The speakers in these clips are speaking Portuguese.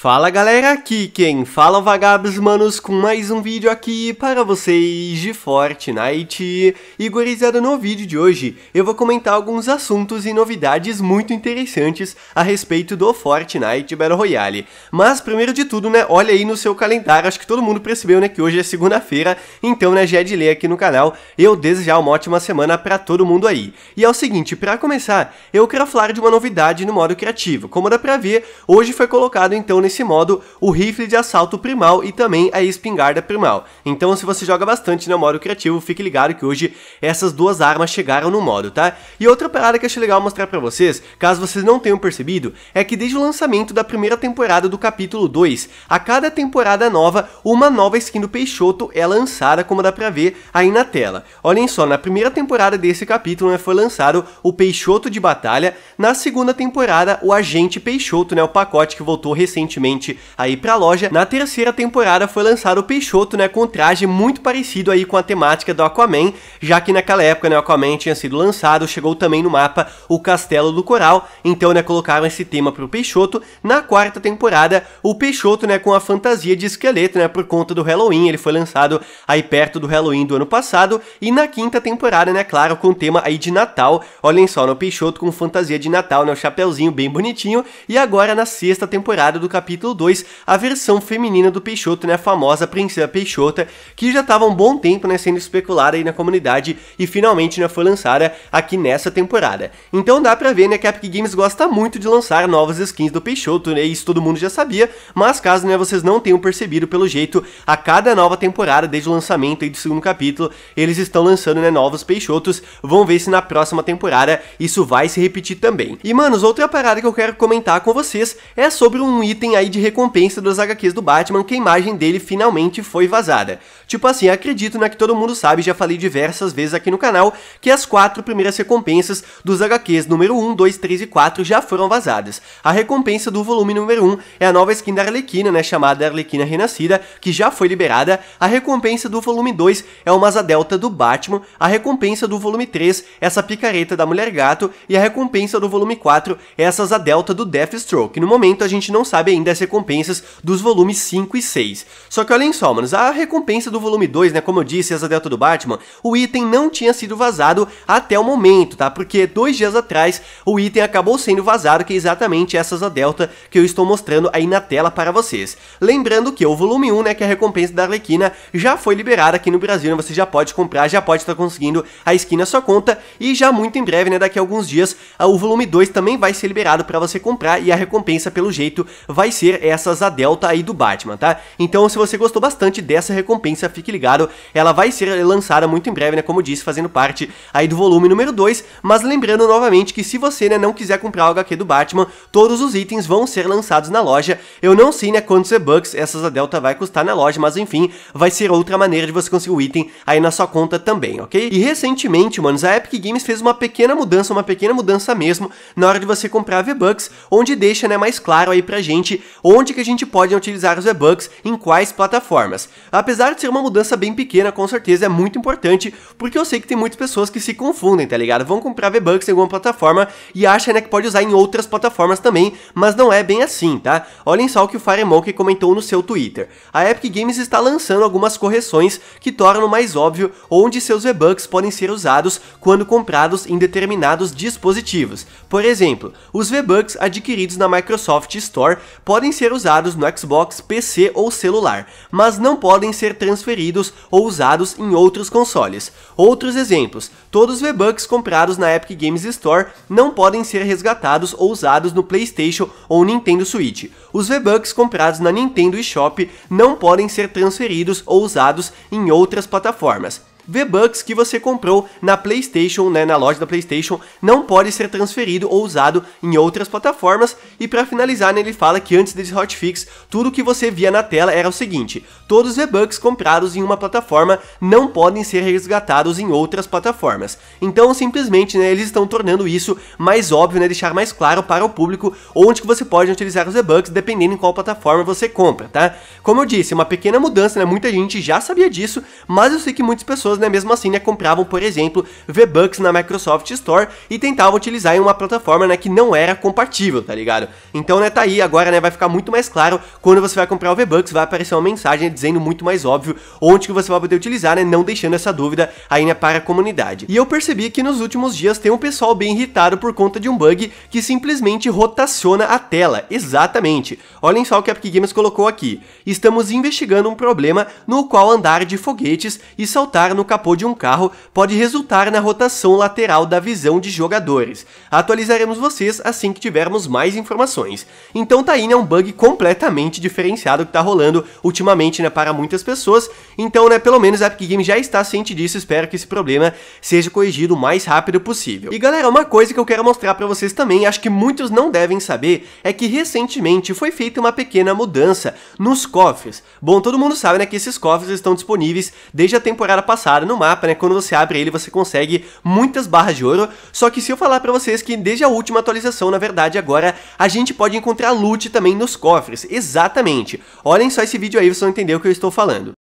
Fala galera, aqui quem fala é Vagabos Manos com mais um vídeo aqui para vocês de Fortnite. E gurizada, no vídeo de hoje eu vou comentar alguns assuntos e novidades muito interessantes a respeito do Fortnite Battle Royale. Mas primeiro de tudo, né, olha aí no seu calendário, acho que todo mundo percebeu, né, que hoje é segunda-feira, então, né, já é de ler aqui no canal, eu desejar uma ótima semana para todo mundo aí. E é o seguinte, para começar, eu quero falar de uma novidade no modo criativo. Como dá pra ver, hoje foi colocado então nesse nesse modo o rifle de assalto primal e também a espingarda primal. Então se você joga bastante no modo criativo, fique ligado que hoje essas duas armas chegaram no modo, tá? E outra parada que eu achei legal mostrar pra vocês, caso vocês não tenham percebido, é que desde o lançamento da primeira temporada do capítulo 2, a cada temporada nova, uma nova skin do Peixoto é lançada, como dá pra ver aí na tela. Olhem só, na primeira temporada desse capítulo né, foi lançado o Peixoto de Batalha, na segunda temporada o Agente Peixoto, né, o pacote que voltou recentemente recentemente aí pra loja. Na terceira temporada foi lançado o Peixoto, né, com um traje muito parecido aí com a temática do Aquaman, já que naquela época, né, o Aquaman tinha sido lançado, chegou também no mapa o Castelo do Coral, então, né, colocaram esse tema pro Peixoto. Na quarta temporada, o Peixoto, né, com a fantasia de esqueleto, né, por conta do Halloween, ele foi lançado aí perto do Halloween do ano passado, e na quinta temporada, né, claro, com o tema aí de Natal, olhem só, no Peixoto com fantasia de Natal, né, o chapéuzinho bem bonitinho, e agora na sexta temporada do capítulo capítulo 2, a versão feminina do Peixoto, né, a famosa Princesa Peixota, que já estava um bom tempo, né, sendo especulada aí na comunidade e finalmente, né, foi lançada aqui nessa temporada. Então dá pra ver, né, que a Epic Games gosta muito de lançar novas skins do Peixoto, né, isso todo mundo já sabia, mas caso, né, vocês não tenham percebido, pelo jeito, a cada nova temporada, desde o lançamento aí do segundo capítulo, eles estão lançando, né, novos Peixotos, vamos ver se na próxima temporada isso vai se repetir também. E, manos, outra parada que eu quero comentar com vocês é sobre um item aí de recompensa dos HQs do Batman que a imagem dele finalmente foi vazada. Tipo assim, acredito né, que todo mundo sabe, já falei diversas vezes aqui no canal, que as quatro primeiras recompensas dos HQs número 1, 2, 3 e 4 já foram vazadas. A recompensa do volume número 1 é a nova skin da Arlequina, né, chamada Arlequina Renascida, que já foi liberada. A recompensa do volume 2 é uma asa delta do Batman. A recompensa do volume 3 é essa picareta da Mulher Gato. E a recompensa do volume 4 é essa asa delta do Deathstroke. No momento a gente não sabe ainda as recompensas dos volumes 5 e 6. Só que olhem só, manos, a recompensa do volume 2, né, como eu disse, essa delta do Batman, o item não tinha sido vazado até o momento, tá? Porque dois dias atrás o item acabou sendo vazado, que é exatamente essa asa delta que eu estou mostrando aí na tela para vocês. Lembrando que o volume 1, né, que é a recompensa da Arlequina, já foi liberada aqui no Brasil, né, você já pode comprar, já pode estar conseguindo a skin na sua conta, e já muito em breve, né, daqui a alguns dias, o volume 2 também vai ser liberado para você comprar, e a recompensa, pelo jeito, vai ser essas a delta aí do Batman, tá? Então se você gostou bastante dessa recompensa, fique ligado, ela vai ser lançada muito em breve, né, como disse, fazendo parte aí do volume número 2, mas lembrando novamente que se você, né, não quiser comprar o HQ do Batman, todos os itens vão ser lançados na loja, eu não sei, né, quantos E-Bucks essas delta vai custar na loja, mas enfim, vai ser outra maneira de você conseguir o item aí na sua conta também, ok? E recentemente, manos, a Epic Games fez uma pequena mudança, uma pequena mudança mesmo, na hora de você comprar V-Bucks, onde deixa, né, mais claro aí pra gente onde que a gente pode utilizar os V-Bucks em quais plataformas. Apesar de ser uma mudança bem pequena, com certeza é muito importante, porque eu sei que tem muitas pessoas que se confundem, tá ligado? Vão comprar V-Bucks em alguma plataforma e acham né, que pode usar em outras plataformas também, mas não é bem assim, tá? Olhem só o que o Firemonkey comentou no seu Twitter. A Epic Games está lançando algumas correções que tornam mais óbvio onde seus V-Bucks podem ser usados quando comprados em determinados dispositivos. Por exemplo, os V-Bucks adquiridos na Microsoft Store podem ser usados no Xbox, PC ou celular, mas não podem ser transferidos ou usados em outros consoles. Outros exemplos: todos os V-Bucks comprados na Epic Games Store não podem ser resgatados ou usados no PlayStation ou Nintendo Switch. Os V-Bucks comprados na Nintendo eShop não podem ser transferidos ou usados em outras plataformas. V-Bucks que você comprou na PlayStation, né, na loja da PlayStation, não pode ser transferido ou usado em outras plataformas. E para finalizar, né, ele fala que antes desse hotfix, tudo que você via na tela era o seguinte: todos os V-Bucks comprados em uma plataforma não podem ser resgatados em outras plataformas. Então, simplesmente, né, eles estão tornando isso mais óbvio, né, deixar mais claro para o público onde que você pode utilizar os V-Bucks, dependendo em qual plataforma você compra, tá? Como eu disse, uma pequena mudança, né, muita gente já sabia disso, mas eu sei que muitas pessoas pessoas, né, mesmo assim, né, compravam, por exemplo, V-Bucks na Microsoft Store e tentavam utilizar em uma plataforma, né, que não era compatível, tá ligado? Então, né, tá aí, agora, né, vai ficar muito mais claro quando você vai comprar o V-Bucks, vai aparecer uma mensagem dizendo muito mais óbvio onde que você vai poder utilizar, né, não deixando essa dúvida aí, né, para a comunidade. E eu percebi que nos últimos dias tem um pessoal bem irritado por conta de um bug que simplesmente rotaciona a tela, exatamente. Olhem só o que a Epic Games colocou aqui. Estamos investigando um problema no qual andar de foguetes e saltar no capô de um carro pode resultar na rotação lateral da visão de jogadores. Atualizaremos vocês assim que tivermos mais informações. Então tá aí, né, um bug completamente diferenciado que tá rolando ultimamente, né, para muitas pessoas. Então, né, pelo menos a Epic Games já está ciente disso, espero que esse problema seja corrigido o mais rápido possível. E galera, uma coisa que eu quero mostrar para vocês também, acho que muitos não devem saber, é que recentemente foi feita uma pequena mudança nos cofres. Bom, todo mundo sabe, né, que esses cofres estão disponíveis desde a temporada passada no mapa, né, quando você abre ele você consegue muitas barras de ouro, só que se eu falar para vocês que desde a última atualização, na verdade, agora a gente pode encontrar loot também nos cofres, exatamente. Olhem só esse vídeo aí, vocês vão entender o que eu estou falando.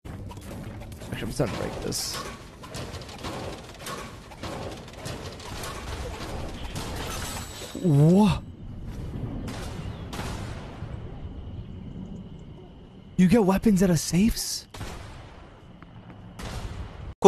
What? You get weapons out of safes?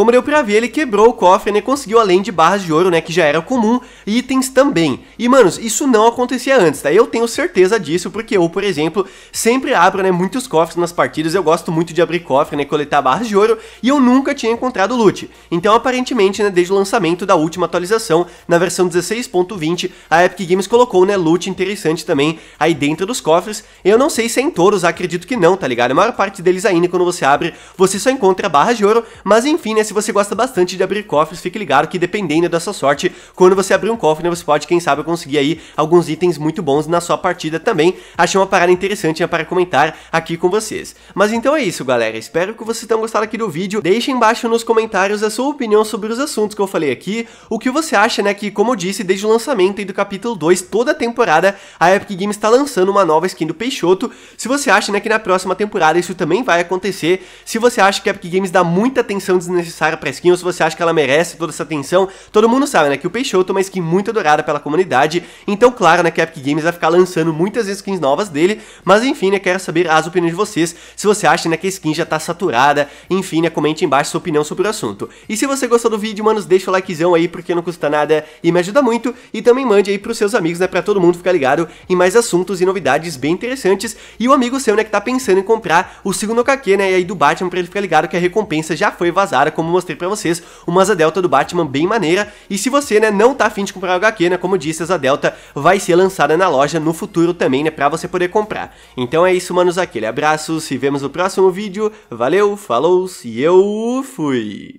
Como deu pra ver, ele quebrou o cofre, né, conseguiu além de barras de ouro, né, que já era comum, itens também. E, manos, isso não acontecia antes, tá? Eu tenho certeza disso, porque eu, por exemplo, sempre abro, né, muitos cofres nas partidas, eu gosto muito de abrir cofre, né, coletar barras de ouro, e eu nunca tinha encontrado loot. Então, aparentemente, né, desde o lançamento da última atualização, na versão 16.20, a Epic Games colocou, né, loot interessante também aí dentro dos cofres. Eu não sei se é em todos, acredito que não, tá ligado? A maior parte deles ainda, quando você abre, você só encontra barras de ouro, mas enfim, né, se você gosta bastante de abrir cofres, fique ligado que dependendo da sua sorte, quando você abrir um cofre, né, você pode, quem sabe, conseguir aí alguns itens muito bons na sua partida também. Achei uma parada interessante né, para comentar aqui com vocês. Mas então é isso, galera. Espero que vocês tenham gostado aqui do vídeo. Deixe embaixo nos comentários a sua opinião sobre os assuntos que eu falei aqui. O que você acha, né, que como eu disse, desde o lançamento do capítulo 2, toda a temporada, a Epic Games está lançando uma nova skin do Peixoto. Se você acha, né, que na próxima temporada isso também vai acontecer. Se você acha que a Epic Games dá muita atenção desnecessária skin ou se você acha que ela merece toda essa atenção. Todo mundo sabe, né, que o Peixoto é uma skin muito adorada pela comunidade, então claro, né, que a Epic Games vai ficar lançando muitas skins novas dele, mas enfim, né, quero saber as opiniões de vocês, se você acha, né, que a skin já tá saturada, enfim, né, comente embaixo sua opinião sobre o assunto. E se você gostou do vídeo, manos, deixa o likezão aí, porque não custa nada e me ajuda muito, e também mande aí pros seus amigos, né, pra todo mundo ficar ligado em mais assuntos e novidades bem interessantes, e o amigo seu, né, que tá pensando em comprar o segundo KQ, né, aí do Batman, pra ele ficar ligado que a recompensa já foi vazada, como mostrei pra vocês, uma asa delta do Batman bem maneira. E se você, né, não tá afim de comprar o HQ, né, como disse, asa delta vai ser lançada na loja no futuro também, né, pra você poder comprar. Então é isso, manos, aquele abraço, se vemos no próximo vídeo. Valeu, falou, e eu fui!